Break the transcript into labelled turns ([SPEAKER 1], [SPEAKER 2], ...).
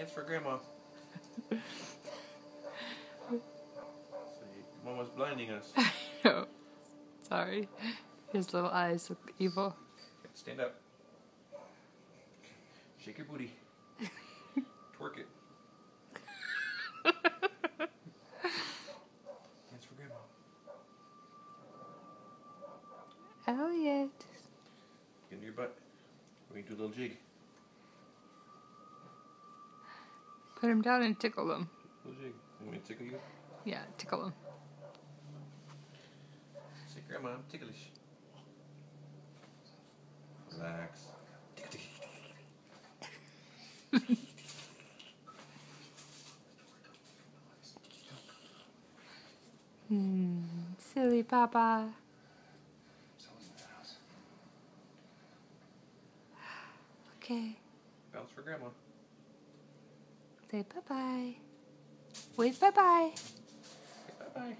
[SPEAKER 1] Dance for grandma. See, Mama's blinding us.
[SPEAKER 2] no. Sorry. His little eyes look evil.
[SPEAKER 1] Stand up. Shake your booty. Twerk it. Dance for grandma.
[SPEAKER 2] Elliott.
[SPEAKER 1] Get in your butt. We can do a little jig.
[SPEAKER 2] Put him down and tickle him.
[SPEAKER 1] You want me to tickle you?
[SPEAKER 2] Yeah, tickle him.
[SPEAKER 1] Say, Grandma, I'm ticklish. Relax. Tickle, tickle, tickle.
[SPEAKER 2] Hmm. Silly Papa. Okay.
[SPEAKER 1] Bounce for grandma.
[SPEAKER 2] Say bye bye. Wave bye bye.
[SPEAKER 1] Bye bye.